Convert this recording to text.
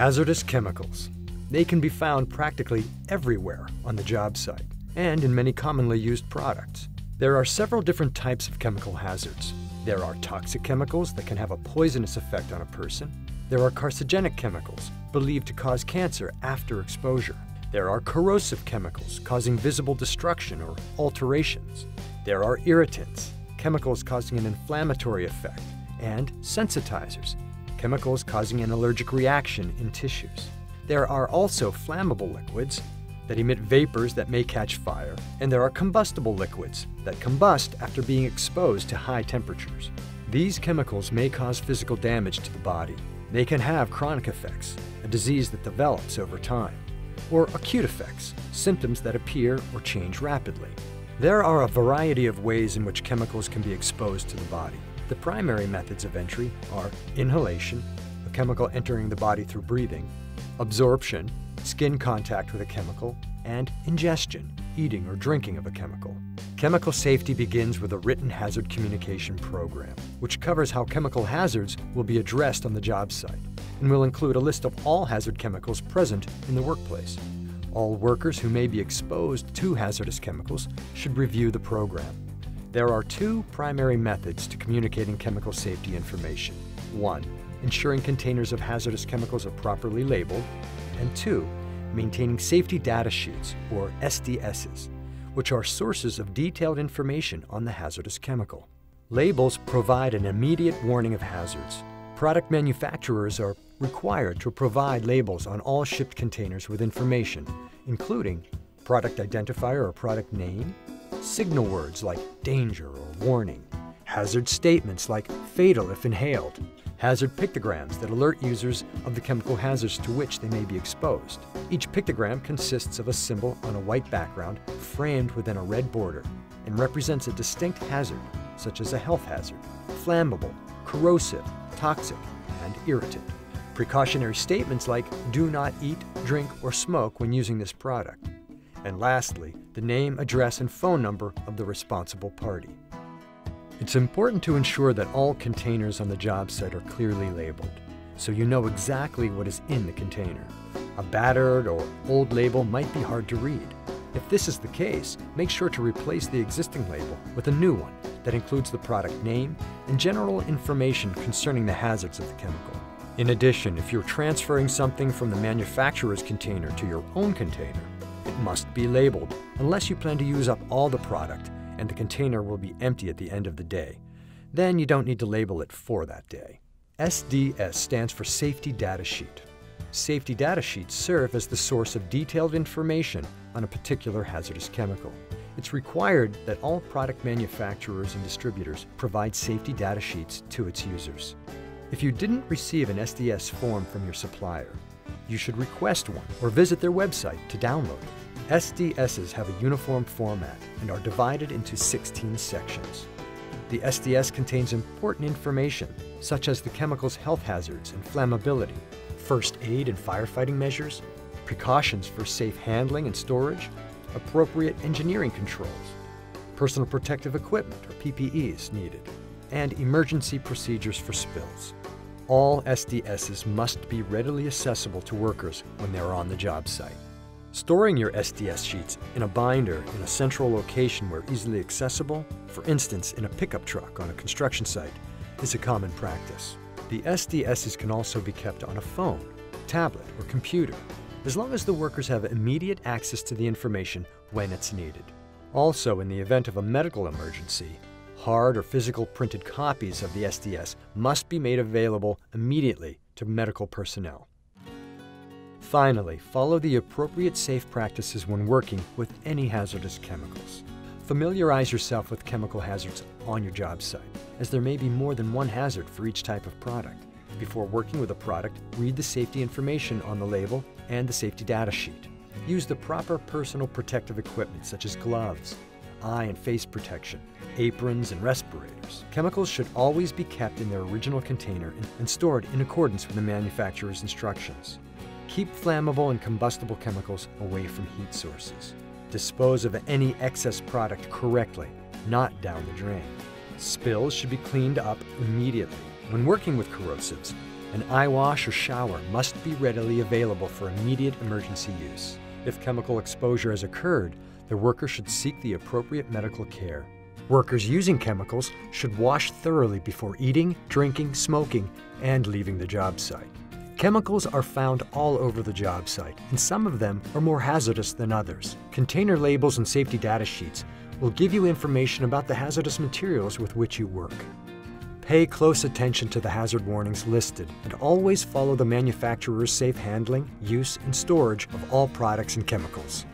Hazardous chemicals. They can be found practically everywhere on the job site and in many commonly used products. There are several different types of chemical hazards. There are toxic chemicals that can have a poisonous effect on a person. There are carcinogenic chemicals believed to cause cancer after exposure. There are corrosive chemicals causing visible destruction or alterations. There are irritants, chemicals causing an inflammatory effect, and sensitizers, chemicals causing an allergic reaction in tissues. There are also flammable liquids that emit vapors that may catch fire, and there are combustible liquids that combust after being exposed to high temperatures. These chemicals may cause physical damage to the body. They can have chronic effects, a disease that develops over time, or acute effects, symptoms that appear or change rapidly. There are a variety of ways in which chemicals can be exposed to the body. The primary methods of entry are inhalation, a chemical entering the body through breathing, absorption, skin contact with a chemical, and ingestion, eating or drinking of a chemical. Chemical safety begins with a written hazard communication program, which covers how chemical hazards will be addressed on the job site and will include a list of all hazard chemicals present in the workplace. All workers who may be exposed to hazardous chemicals should review the program. There are two primary methods to communicating chemical safety information. One, ensuring containers of hazardous chemicals are properly labeled, and two, maintaining safety data sheets, or SDSs, which are sources of detailed information on the hazardous chemical. Labels provide an immediate warning of hazards. Product manufacturers are required to provide labels on all shipped containers with information, including product identifier or product name, signal words like danger or warning, hazard statements like fatal if inhaled, hazard pictograms that alert users of the chemical hazards to which they may be exposed. Each pictogram consists of a symbol on a white background framed within a red border and represents a distinct hazard, such as a health hazard, flammable, corrosive, toxic, and irritant. Precautionary statements like do not eat, drink, or smoke when using this product. And lastly, the name, address, and phone number of the responsible party. It's important to ensure that all containers on the job site are clearly labeled, so you know exactly what is in the container. A battered or old label might be hard to read. If this is the case, make sure to replace the existing label with a new one that includes the product name and general information concerning the hazards of the chemical. In addition, if you're transferring something from the manufacturer's container to your own container, must be labeled, unless you plan to use up all the product and the container will be empty at the end of the day. Then you don't need to label it for that day. SDS stands for Safety Data Sheet. Safety data sheets serve as the source of detailed information on a particular hazardous chemical. It's required that all product manufacturers and distributors provide safety data sheets to its users. If you didn't receive an SDS form from your supplier, you should request one or visit their website to download it. SDSs have a uniform format and are divided into 16 sections. The SDS contains important information, such as the chemical's health hazards and flammability, first aid and firefighting measures, precautions for safe handling and storage, appropriate engineering controls, personal protective equipment or PPEs needed, and emergency procedures for spills. All SDSs must be readily accessible to workers when they are on the job site. Storing your SDS sheets in a binder in a central location where easily accessible, for instance in a pickup truck on a construction site, is a common practice. The SDSs can also be kept on a phone, tablet, or computer, as long as the workers have immediate access to the information when it's needed. Also, in the event of a medical emergency, hard or physical printed copies of the SDS must be made available immediately to medical personnel. Finally, follow the appropriate safe practices when working with any hazardous chemicals. Familiarize yourself with chemical hazards on your job site, as there may be more than one hazard for each type of product. Before working with a product, read the safety information on the label and the safety data sheet. Use the proper personal protective equipment such as gloves, eye and face protection, aprons, and respirators. Chemicals should always be kept in their original container and stored in accordance with the manufacturer's instructions. Keep flammable and combustible chemicals away from heat sources. Dispose of any excess product correctly, not down the drain. Spills should be cleaned up immediately. When working with corrosives, An eye wash or shower must be readily available for immediate emergency use. If chemical exposure has occurred, the worker should seek the appropriate medical care. Workers using chemicals should wash thoroughly before eating, drinking, smoking, and leaving the job site. Chemicals are found all over the job site, and some of them are more hazardous than others. Container labels and safety data sheets will give you information about the hazardous materials with which you work. Pay close attention to the hazard warnings listed and always follow the manufacturer's safe handling, use, and storage of all products and chemicals.